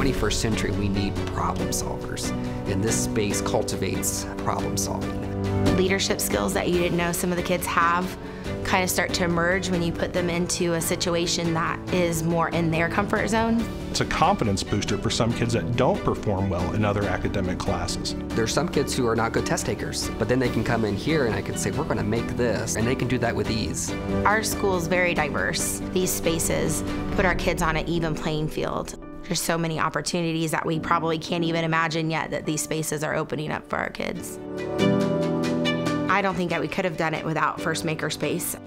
21st century, we need problem solvers, and this space cultivates problem solving. Leadership skills that you didn't know some of the kids have kind of start to emerge when you put them into a situation that is more in their comfort zone. It's a confidence booster for some kids that don't perform well in other academic classes. There's some kids who are not good test takers, but then they can come in here and I can say, we're going to make this, and they can do that with ease. Our school is very diverse. These spaces put our kids on an even playing field. There's so many opportunities that we probably can't even imagine yet that these spaces are opening up for our kids. I don't think that we could have done it without First Makerspace.